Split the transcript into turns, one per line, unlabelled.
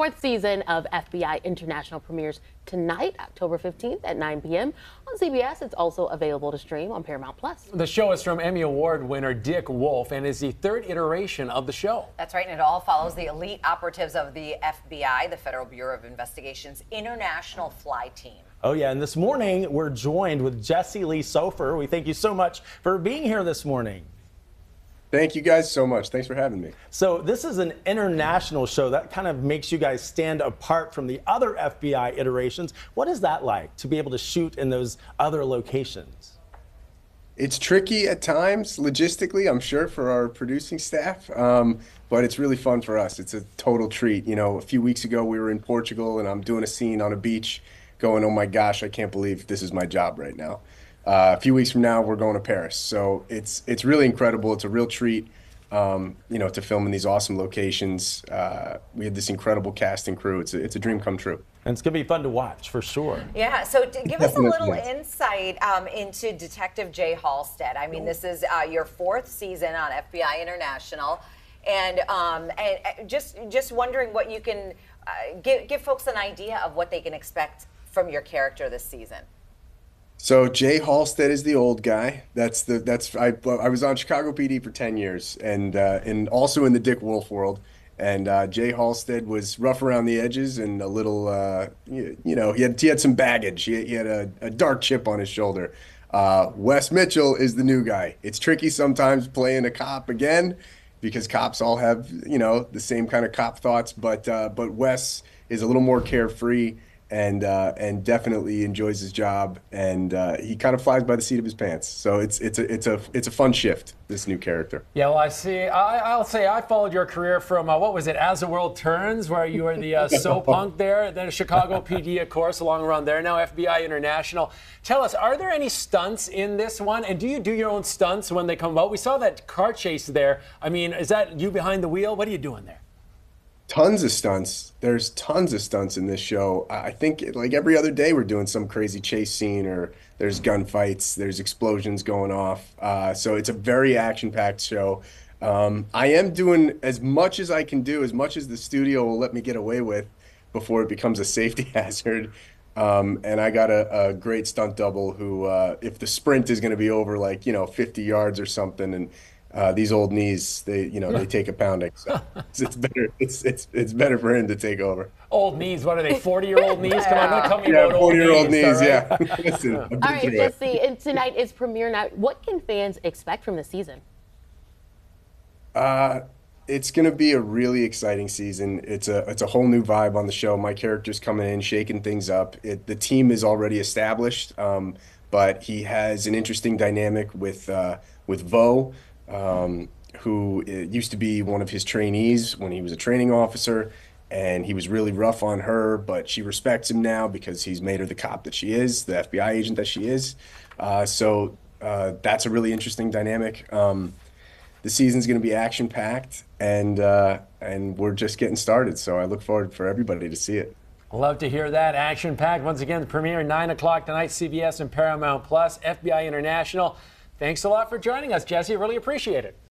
fourth season of FBI International premieres tonight, October 15th at 9 p.m. on CBS. It's also available to stream on Paramount Plus.
The show is from Emmy Award winner Dick Wolf and is the third iteration of the show.
That's right, and it all follows the elite operatives of the FBI, the Federal Bureau of Investigation's international fly team.
Oh, yeah. And this morning, we're joined with Jesse Lee Soffer. We thank you so much for being here this morning.
Thank you guys so much. Thanks for having me.
So, this is an international show that kind of makes you guys stand apart from the other FBI iterations. What is that like to be able to shoot in those other locations?
It's tricky at times, logistically, I'm sure, for our producing staff, um, but it's really fun for us. It's a total treat. You know, a few weeks ago, we were in Portugal and I'm doing a scene on a beach going, oh my gosh, I can't believe this is my job right now. Uh, a few weeks from now, we're going to Paris. So it's it's really incredible. It's a real treat, um, you know, to film in these awesome locations. Uh, we had this incredible cast and crew. It's a, it's a dream come true.
And it's going to be fun to watch for sure.
Yeah, so give us a little insight um, into Detective Jay Halstead. I mean, this is uh, your fourth season on FBI International. And, um, and uh, just just wondering what you can uh, give, give folks an idea of what they can expect from your character this season.
So Jay Halstead is the old guy. That's the that's I I was on Chicago PD for ten years and uh, and also in the Dick Wolf world. And uh, Jay Halstead was rough around the edges and a little, uh, you, you, know, he had he had some baggage. He, he had a, a, dark chip on his shoulder. Uh, Wes Mitchell is the new guy. It's tricky sometimes playing a cop again because cops all have you know the same kind of cop thoughts, but uh, but Wes is a little more carefree and uh, and definitely enjoys his job, and uh, he kind of flies by the seat of his pants. So it's it's a it's a it's a fun shift. This new character.
Yeah, well, I see. I, will say I followed your career from uh, what was it, As the World Turns, where you were the uh, so punk there, then Chicago PD, of course, along around there. Now FBI International. Tell us, are there any stunts in this one, and do you do your own stunts when they come out? We saw that car chase there. I mean, is that you behind the wheel? What are you doing there?
Tons of stunts. There's tons of stunts in this show. I think like every other day we're doing some crazy chase scene or there's gunfights, there's explosions going off. Uh, so it's a very action-packed show. Um, I am doing as much as I can do, as much as the studio will let me get away with before it becomes a safety hazard. Um, and I got a, a, great stunt double who, uh, if the sprint is going to be over like, you know, 50 yards or something, and uh, these old knees, they you know they take a pounding. So it's, it's, better. It's it's it's better for him to take over.
Old knees. What are they? Forty year old knees? Come on, don't tell me
yeah,
about
forty year old knees.
knees
yeah. Listen,
all right, Jesse. And tonight is premiere night. What can fans expect from the season?
Uh, it's going to be a really exciting season. It's a it's a whole new vibe on the show. My character's coming in, shaking things up. It, the team is already established, um, but he has an interesting dynamic with uh, with Vo um, who uh, used to be one of his trainees when he was a training officer. And he was really rough on her, but she respects him now because he's made her the cop that she is, the FBI agent that she is. Uh, so uh, that's a really interesting dynamic. Um, the season's going to be action packed, and uh, and we're just getting started. So I look forward for everybody to see it.
Love to hear that. Action packed. Once again, the premiere 9 o'clock tonight, CBS and Paramount Plus, FBI International. Thanks a lot for joining us, Jesse. Really appreciate it.